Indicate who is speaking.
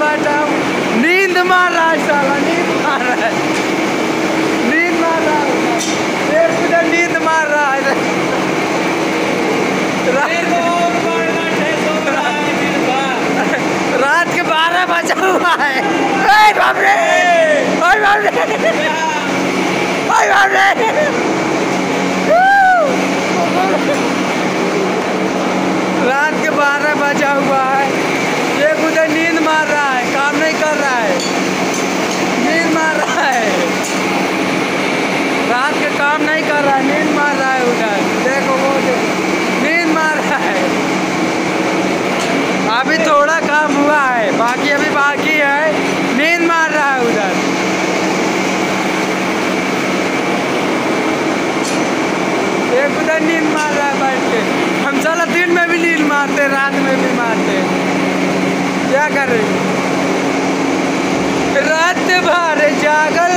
Speaker 1: बैठा हूँ। नींद मार रहा है साला नींद मार रहा है। नींद मार रहा है। एक मिनट नींद मार रहा है। रात के बारह बजा हुआ है। बाबरे बाबरे बाबरे पूरा नींद मार रहा है बैठ के। हम चलो दिन में भी नींद मारते, रात में भी मारते। क्या कर? रहे रात भर जागर